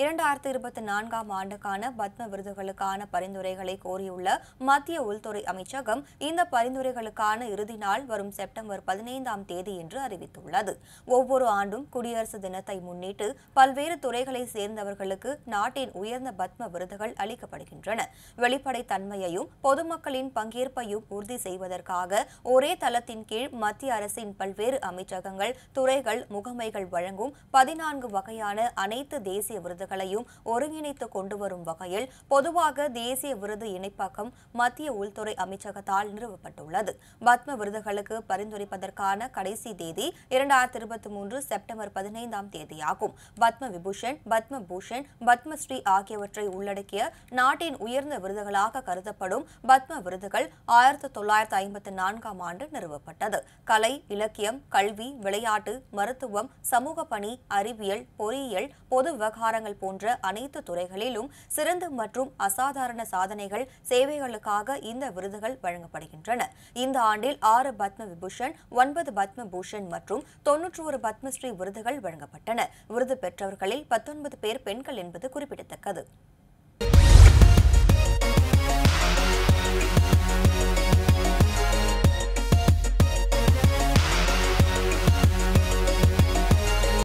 இரண்டாயிரத்தி இருபத்தி நான்காம் ஆண்டுக்கான பத்ம விருதுகளுக்கான பரிந்துரைகளை கோரியுள்ள மத்திய உள்துறை அமைச்சகம் இந்த பரிந்துரைகளுக்கான இறுதி நாள் வரும் செப்டம்பர் பதினைந்தாம் தேதி என்று அறிவித்துள்ளது. ஒவ்வொரு ஆண்டும் குடியரசு தினத்தை முன்னிட்டு பல்வேறு துறைகளை சேர்ந்தவர்களுக்கு நாட்டின் உயர்ந்த பத்ம விருதுகள் அளிக்கப்படுகின்றன. வெளிப்படைத்தன்மையையும் பொதுமக்களின் பங்கேற்பையும் உறுதி செய்வதற்காக ஒரே தளத்தின் கீழ் மத்திய அரசின் பல்வேறு அமைச்சகங்கள் துறைகள் முகமைகள் வழங்கும் பதினான்கு வகையான அனைத்து தேசிய விருதுகளையும் ஒருங்கிணைத்து கொண்டு வரும் வகையில் பொதுவாக தேசிய விருது இணைப்பகம் மத்திய உள்துறை அமைச்சகத்தால் நிறுவப்பட்டுள்ளது. பத்ம விருதுகளுக்கு பரிந்துரைப்பதற்கான கடைசி தேதி இரண்டாயிரத்தி இருபத்தி மூன்று செப்டம்பர் பதினைந்தாம் தேதியாகும். பத்ம விபூஷன் பத்ம பூஷன் பத்மஸ்ரீ ஆகியவற்றை உள்ளடக்கிய நாட்டின் உயர்ந்த விருதுகளாக கருதப்படும் பத்ம விருதுகள் ஆயிரத்தி தொள்ளாயிரத்தி ஐம்பத்தி நான்காம் ஆண்டு நிறுவப்பட்டது. கலை இலக்கியம் கல்வி விளையாட்டு மருத்துவம் சமூக பணி அறிவியல் பொறியியல் பொது விவகாரங்கள் போன்ற அனைத்து துறைகளிலும் சிறந்த மற்றும் அசாதாரண சாதனைகள் சேவைகளுக்காக இந்த விருதுகள் வழங்கப்படுகின்றன. இந்த ஆண்டில் ஆறு பத்ம விபூஷன் ஒன்பது பத்ம பூஷன் மற்றும் தொன்னூற்று ஒரு பத்மஸ்ரீ விருதுகள் வழங்கப்பட்டன. விருது பெற்றவர்களில் பத்தொன்பது பேர் பெண்கள் என்பது குறிப்பிடத்தக்கது.